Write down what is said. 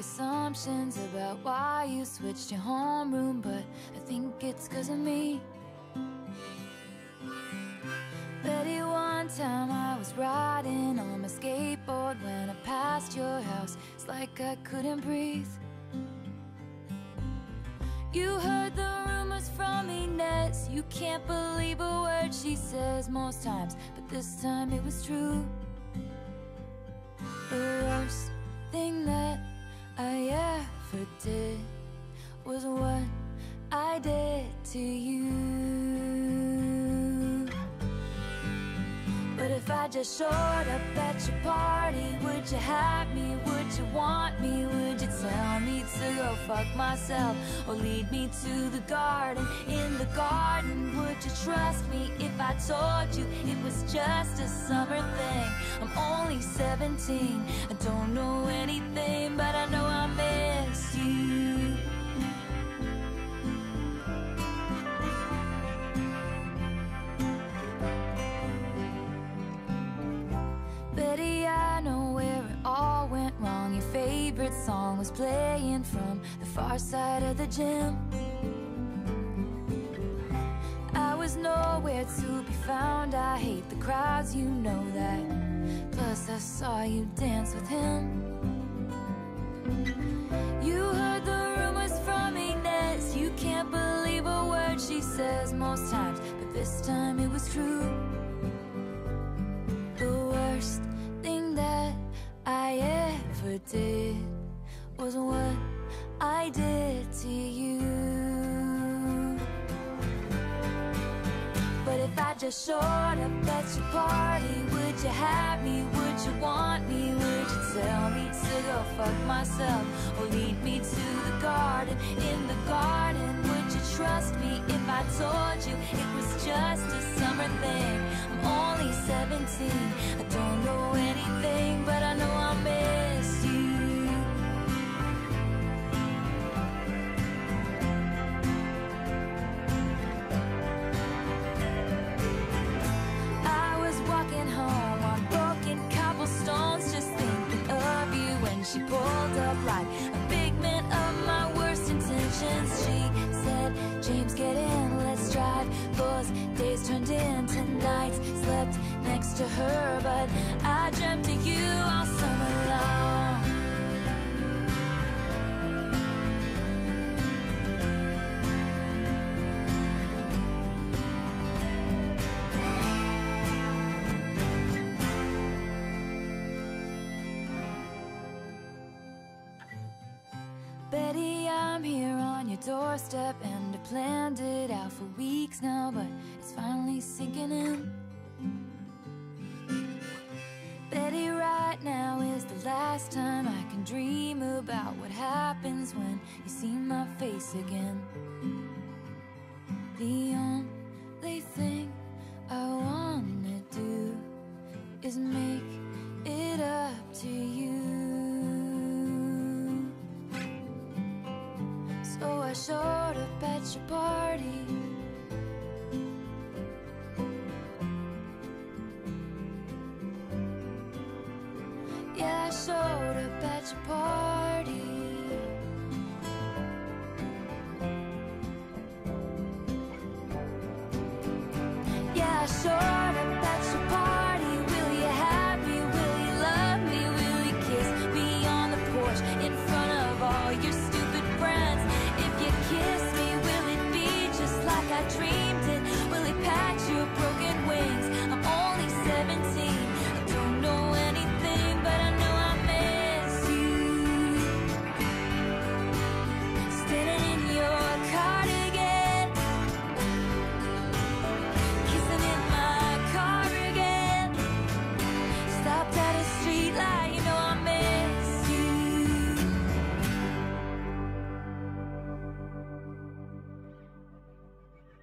assumptions about why you switched your homeroom, but I think it's cause of me. Betty, one time I was riding on my skateboard when I passed your house. It's like I couldn't breathe. You heard the rumors from Inez. You can't believe a word she says most times, but this time it was true. The worst thing that I ever did was what I did to you. But if I just showed up at your party, would you have me? Would you want me? Would you tell me to go fuck myself or lead me to the garden? In the garden, would you trust me if I told you it was just a summer thing? I'm only 17, I don't know anything, playing from the far side of the gym. I was nowhere to be found. I hate the crowds, you know that. Plus, I saw you dance with him. You heard the rumors from Inez. You can't believe a word she says most times, but this time it was true. The worst thing that I ever did was what I did to you. But if I just showed up at your party, would you have me? Would you want me? Would you tell me to go fuck myself or lead me to the garden? In the garden, would you trust me if I told you it was just a summer thing? I'm only 17, I don't know anything, up like a figment of my worst intentions. She said, James, get in, let's drive. Those days turned into nights, slept next to her, but I dreamt of you all I'm here on your doorstep and I planned it out for weeks now, but it's finally sinking in. Betty, right now is the last time I can dream about what happens when you see my face again. The only thing I showed up at your party. Yeah, I showed up at your party.